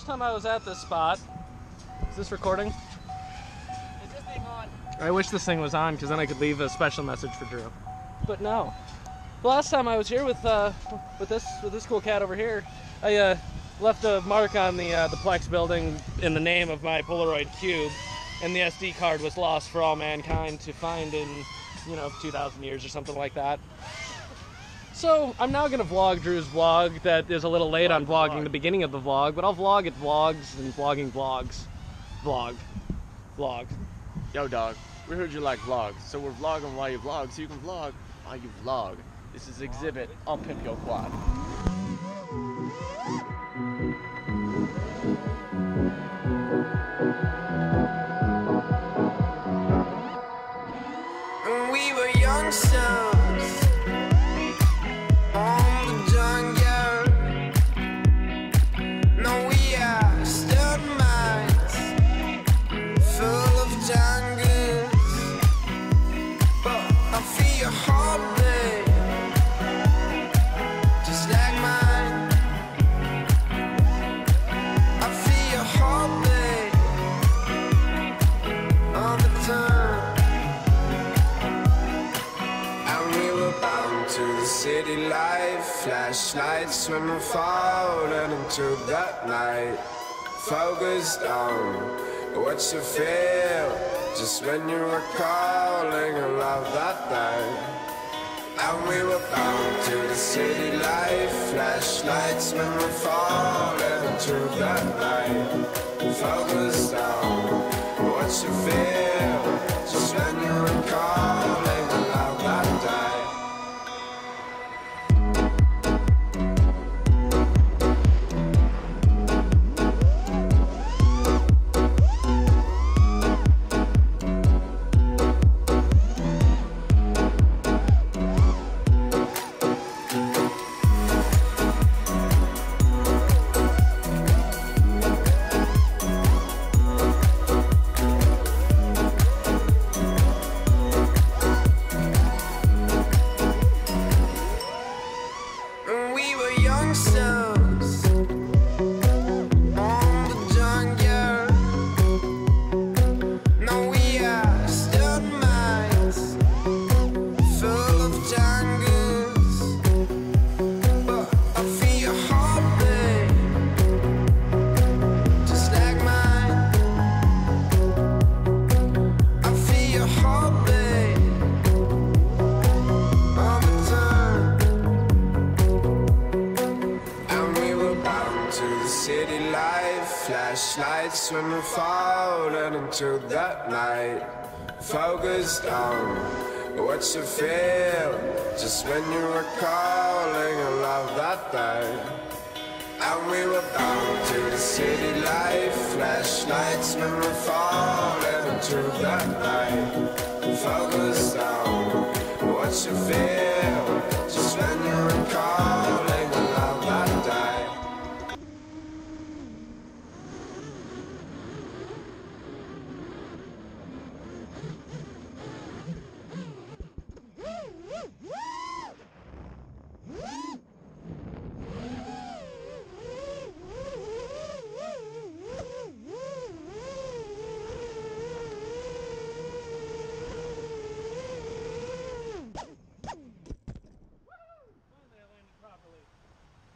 first time I was at this spot, is this recording? Is this thing on? I wish this thing was on because then I could leave a special message for Drew. But no. The last time I was here with uh, with this with this cool cat over here, I uh, left a mark on the uh, the Plex building in the name of my Polaroid cube, and the SD card was lost for all mankind to find in you know 2,000 years or something like that. So I'm now gonna vlog Drew's vlog that is a little late on vlogging vlog. the beginning of the vlog, but I'll vlog at vlogs and vlogging vlogs. Vlog. Vlog. Yo, dog. We heard you like vlogs, so we're vlogging while you vlog, so you can vlog while you vlog. This is Xzibit on Pimp Your Quad. To the city life. Flashlights when we're falling into that night. Focused on what you feel. Just when you were calling love that night. And we were bound to the city life. Flashlights when we're falling into that night. Focused on what you feel. Were Flashlights when we're falling into that night. Focused on what you feel. Just when you were calling a love that night. And we were bound to the city life. Flashlights when we're falling into that night. Focused on what you feel. Just when you were calling a love that night.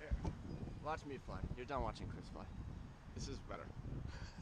Here, watch me fly. You're done watching Chris fly. This is better.